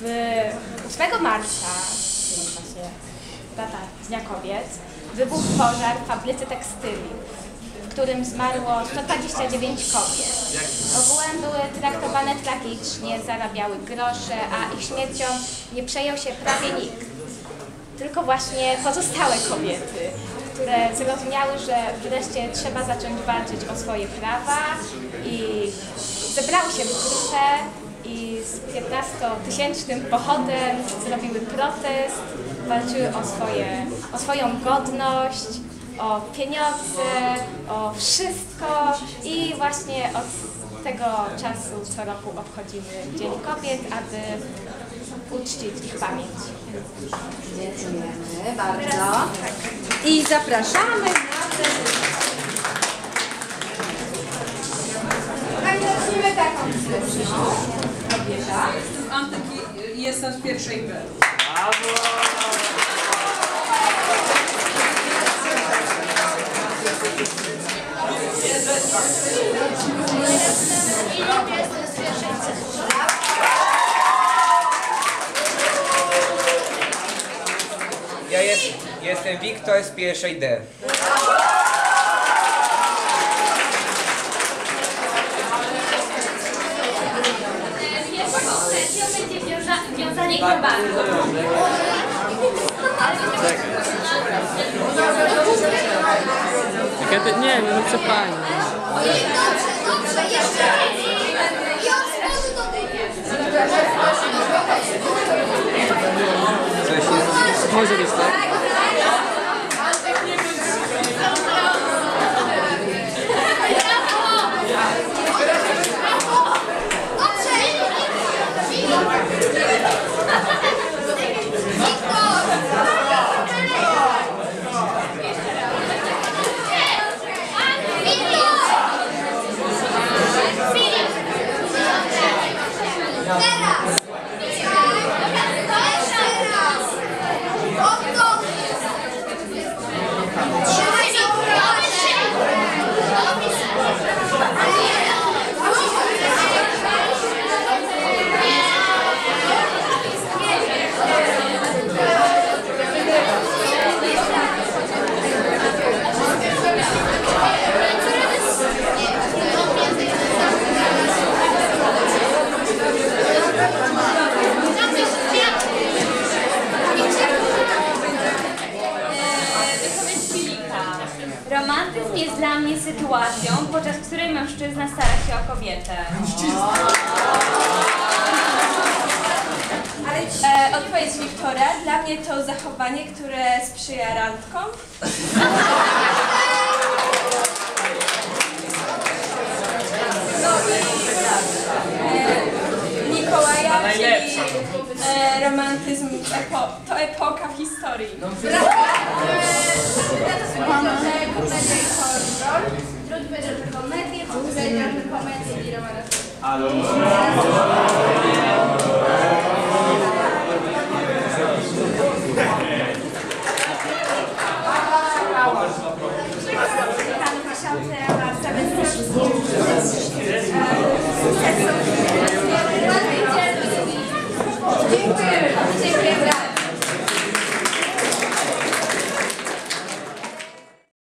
W 8 marca, czyli właśnie data Dnia Kobiet, wybuchł pożar w fabryce tekstyli, w którym zmarło 129 kobiet. Ogółem były traktowane tragicznie, zarabiały grosze, a ich śmiercią nie przejął się prawie nikt. Tylko właśnie pozostałe kobiety, które zrozumiały, że wreszcie trzeba zacząć walczyć o swoje prawa i zebrały się w grupę i z 15-tysięcznym pochodem zrobiły protest, walczyły o, swoje, o swoją godność, o pieniądze, o wszystko i właśnie od tego czasu co roku obchodzimy Dzień Kobiet, aby uczcić ich pamięć. Dziękujemy bardzo. I zapraszamy na jest z pierwszej B. Ja jest, jestem Wiktor z pierwszej D. wiązanie globalne. Jaka to, nie no co pani. Dobrze, jeszcze. I od spodu do jest... Może być tak? Romantyzm jest dla mnie sytuacją, podczas której mężczyzna stara się o kobietę. E, odpowiedź Wiktora. Dla mnie to zachowanie, które sprzyja randkom. E, Mikołaja, czyli e, romantyzm epo, to epoka w historii. Horror. Drugi powiedział, że komedię, trzeci powiedział, że komedię i. Tam tysiące lat, zamiast